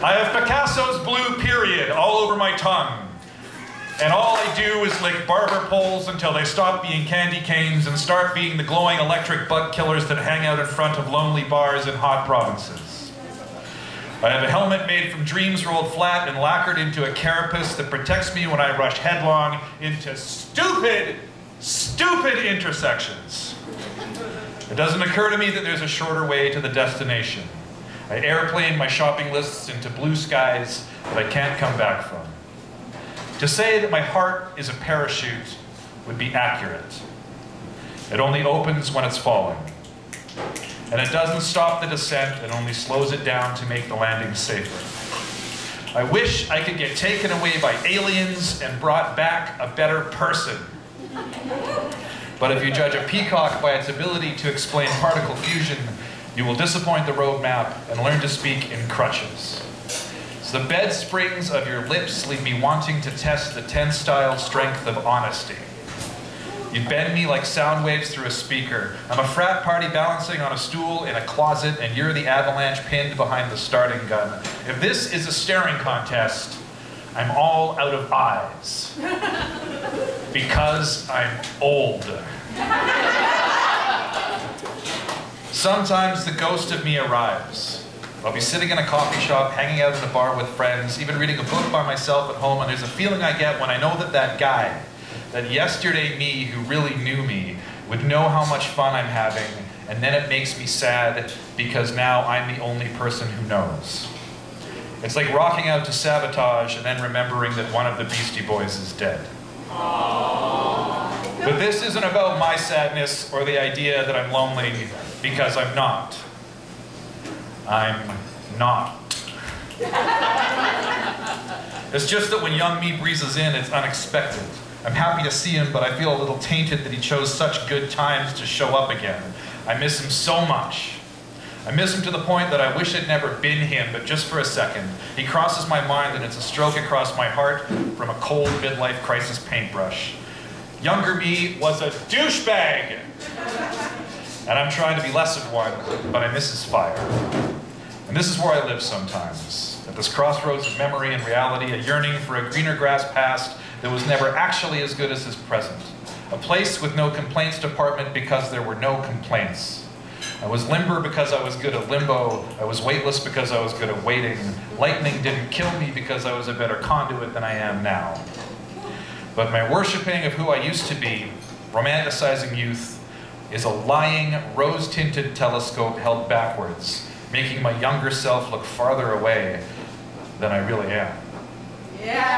I have Picasso's blue period all over my tongue. And all I do is lick barber poles until they stop being candy canes and start being the glowing electric bug killers that hang out in front of lonely bars in hot provinces. I have a helmet made from dreams rolled flat and lacquered into a carapace that protects me when I rush headlong into stupid, stupid intersections. It doesn't occur to me that there's a shorter way to the destination. I airplane my shopping lists into blue skies that I can't come back from. To say that my heart is a parachute would be accurate. It only opens when it's falling. And it doesn't stop the descent, it only slows it down to make the landing safer. I wish I could get taken away by aliens and brought back a better person. But if you judge a peacock by its ability to explain particle fusion, you will disappoint the roadmap and learn to speak in crutches. So the bed springs of your lips leave me wanting to test the tensile strength of honesty. You bend me like sound waves through a speaker. I'm a frat party balancing on a stool in a closet, and you're the avalanche pinned behind the starting gun. If this is a staring contest, I'm all out of eyes. Because I'm old. Sometimes the ghost of me arrives. I'll be sitting in a coffee shop, hanging out in a bar with friends, even reading a book by myself at home, and there's a feeling I get when I know that that guy, that yesterday me who really knew me, would know how much fun I'm having, and then it makes me sad because now I'm the only person who knows. It's like rocking out to Sabotage and then remembering that one of the Beastie Boys is dead. But this isn't about my sadness or the idea that I'm lonely because I'm not. I'm not. it's just that when young me breezes in, it's unexpected. I'm happy to see him, but I feel a little tainted that he chose such good times to show up again. I miss him so much. I miss him to the point that I wish I'd never been him, but just for a second. He crosses my mind and it's a stroke across my heart from a cold midlife crisis paintbrush. Younger me was a douchebag! And I'm trying to be less of one, but I miss his fire. And this is where I live sometimes. At this crossroads of memory and reality, a yearning for a greener grass past that was never actually as good as his present. A place with no complaints department because there were no complaints. I was limber because I was good at limbo. I was weightless because I was good at waiting. Lightning didn't kill me because I was a better conduit than I am now. But my worshipping of who I used to be, romanticizing youth, is a lying, rose-tinted telescope held backwards, making my younger self look farther away than I really am. Yeah.